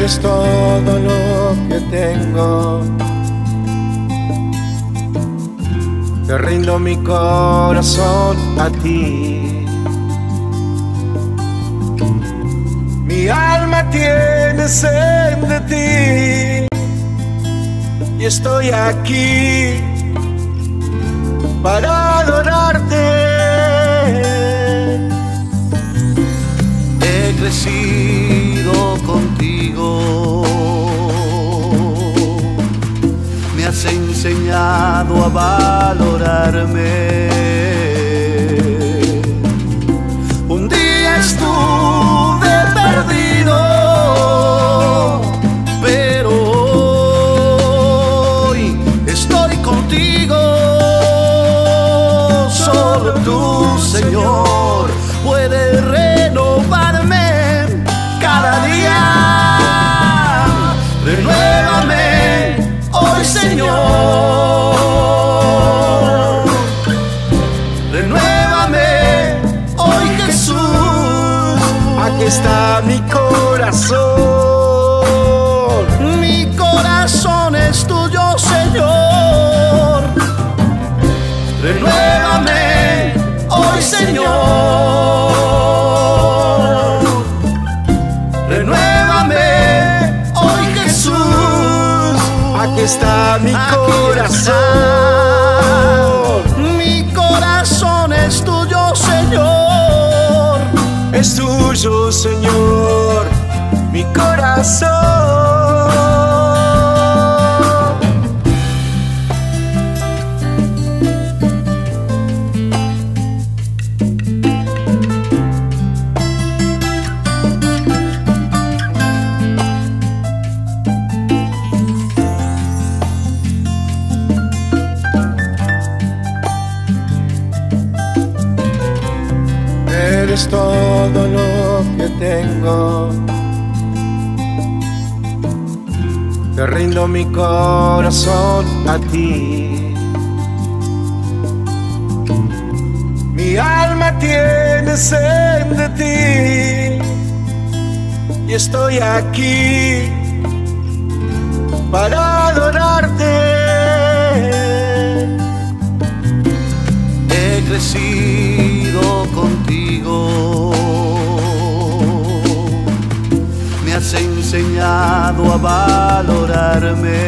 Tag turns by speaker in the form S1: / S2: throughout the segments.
S1: Eres todo lo que tengo. Te rindo mi corazón a ti. Mi alma tiene sed de ti. Y estoy aquí para adorarte.
S2: He crecido contigo, a valorarme. Un día estuve perdido, pero hoy estoy contigo. Solo tú, Señor, puedes renovarme cada día. Renuévame hoy, Señor.
S1: Está mi corazón.
S2: Mi corazón es tuyo, Señor. Renuévame hoy, Señor. Renuévame hoy, Jesús.
S1: Aquí está mi corazón.
S2: Mi corazón es tuyo, Señor.
S1: Es tuyo, Señor, mi corazón. Eres todo lo que tengo. Te rindo mi corazón a ti. Mi alma tiene sed de ti. Y estoy aquí para adorarte.
S2: Enseñado a valorarme.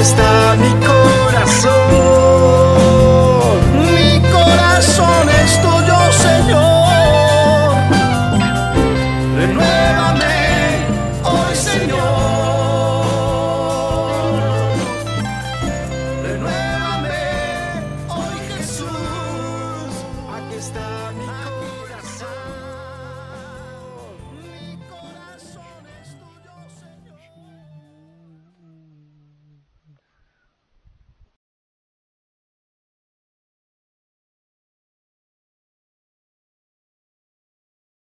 S1: está mi corazón.